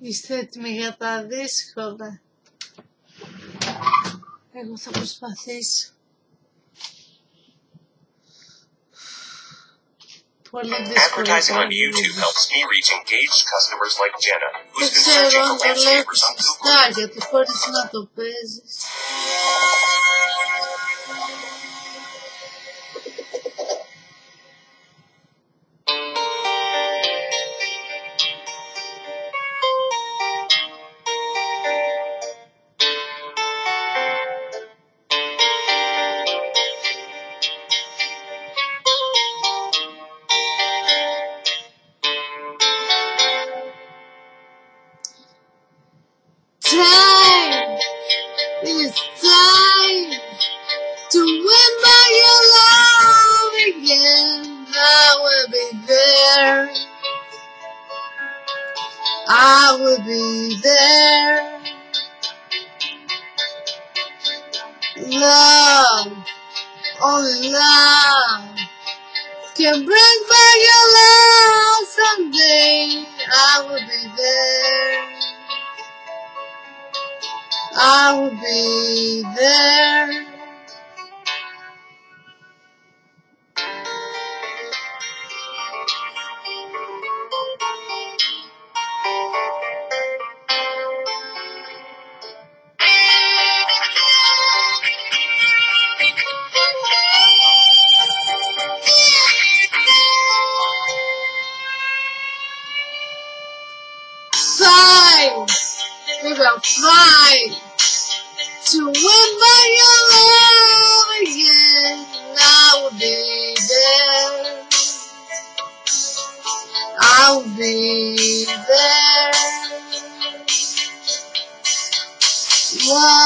Είστε έτοιμοι για τα δύσκολα. Εγώ θα προσπαθήσω. Πολύ δύσκολο. Advertising on YouTube helps me reach engaged customers like Jenna, Δεν who's been ξέρω searching αν for το λέω landscapers on Google. Love, only love can bring back your love someday. I will be there. I will be there. Will be there. Love,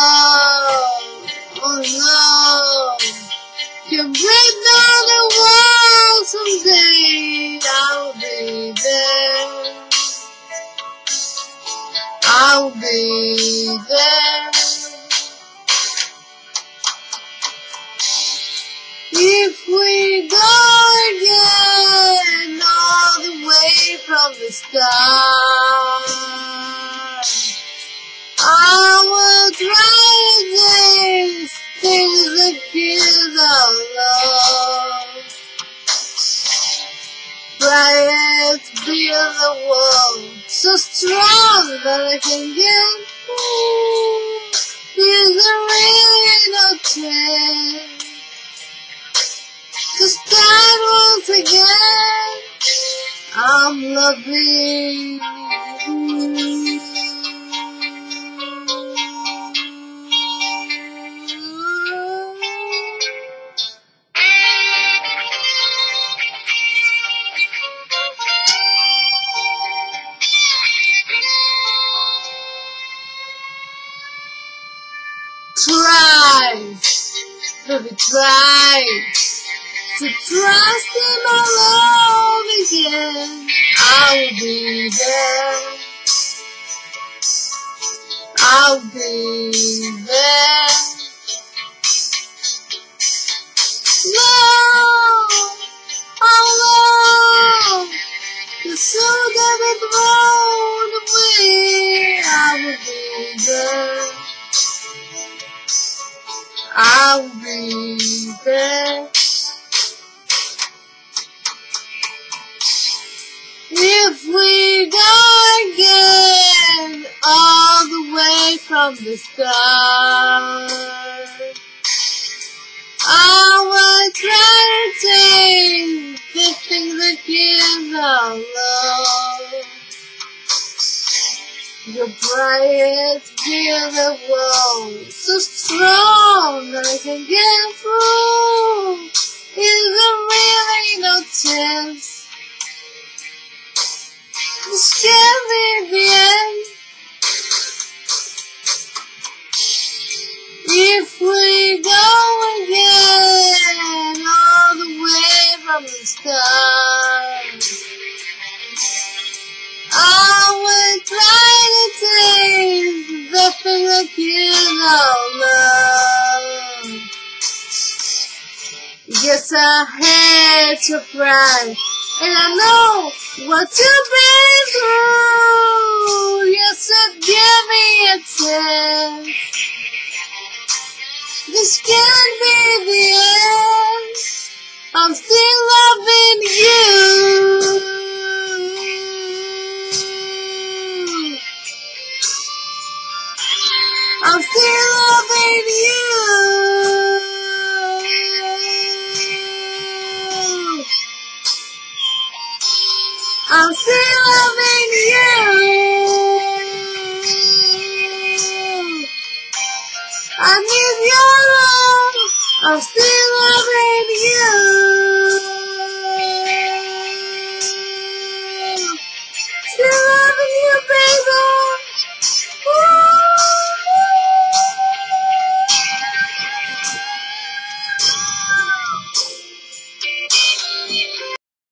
If we go again all the way from the start, I will try again things that our love. Try to build a wall so strong that I can get through. I'm loving you. Try, baby, try to trust in my love again. I'll be there. I'll be there. Love, oh love, the soul that blown away. I will be there. I'll be there. From the try to take the things that give our love. Your bright feel the world so strong that I can get through. Is there really no chance? Just give me the end. If we go again all the way from the start, I will try to take the thing that you love. Yes, I had your pride, and I know what you've been through. I'm still loving you. I need your love. I'm still loving you.